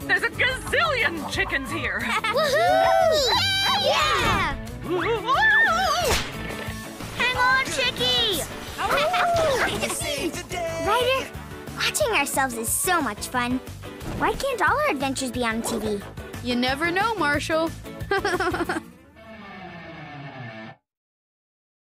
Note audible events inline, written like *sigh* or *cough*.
There's a gazillion chickens here. *laughs* Woohoo! Yeah! Hang on, Chicky! *laughs* Ryder, watching ourselves is so much fun. Why can't all our adventures be on TV? You never know, Marshall. *laughs*